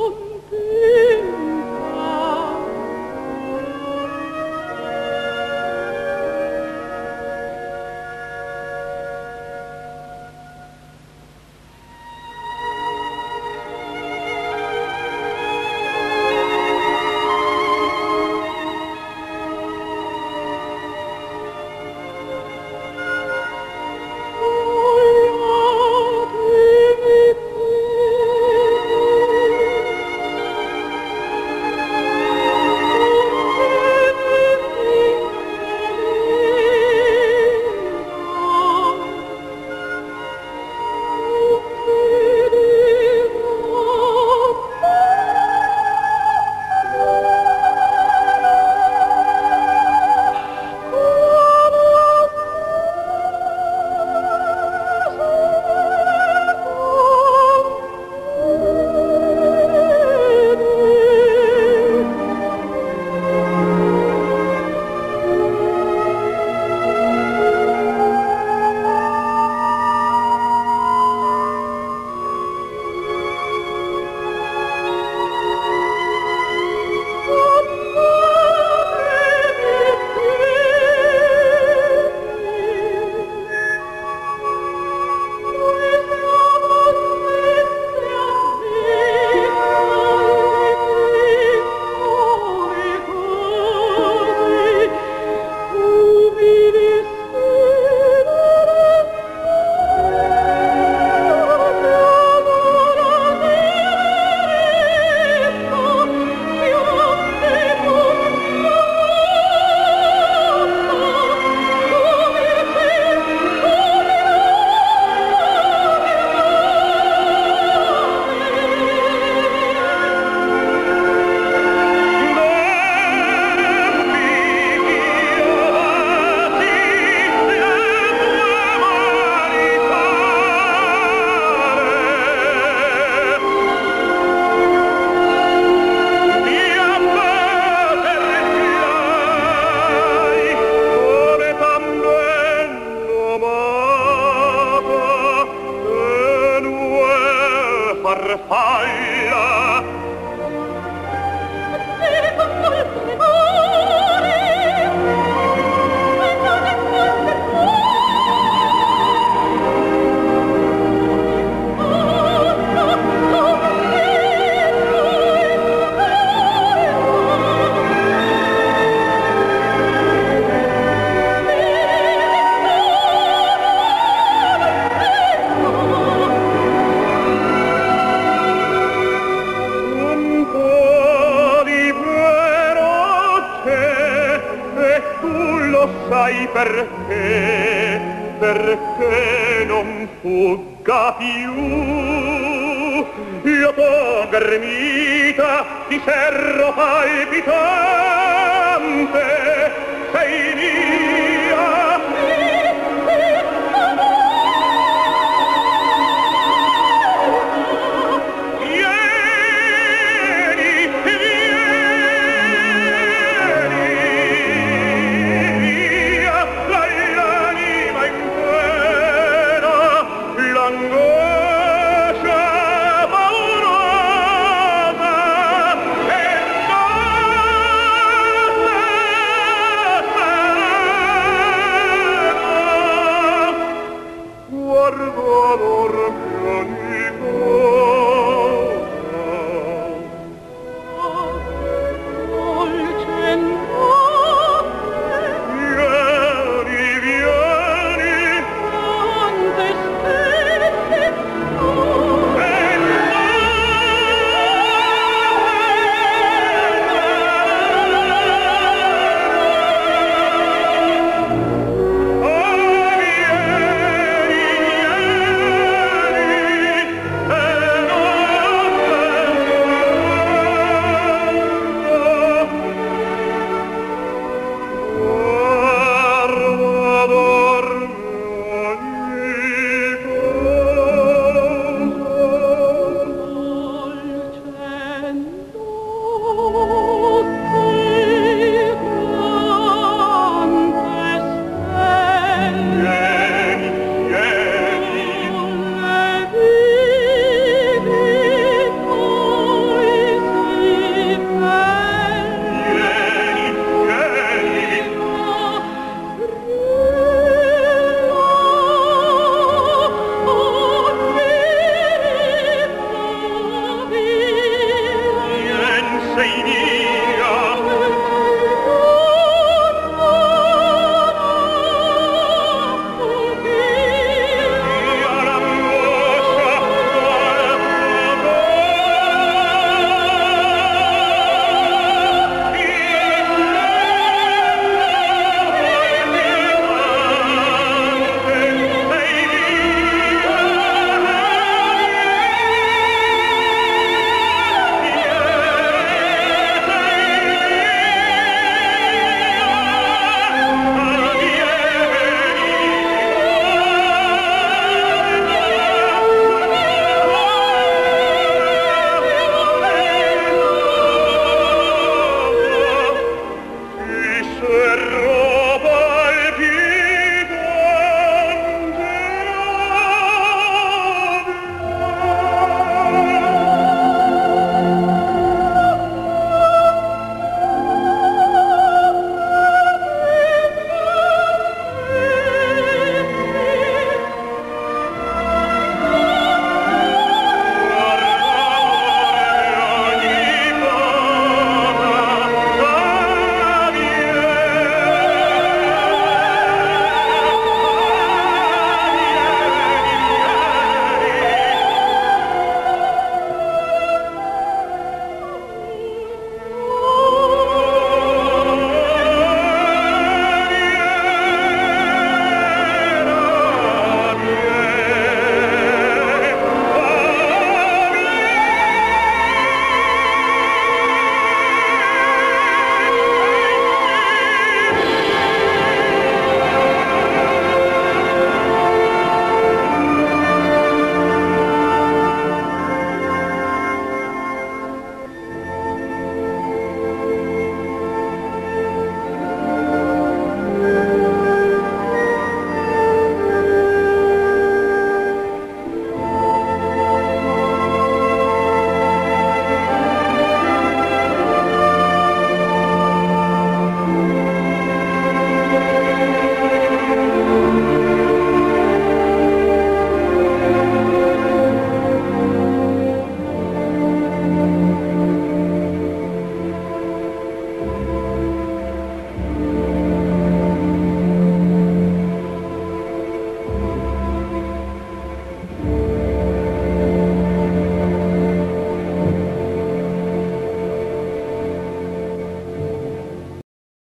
Oh, farfalla. lo sai perché, perché non fugga più. Io poca ermita di serro palpitante, sei mia. 为你。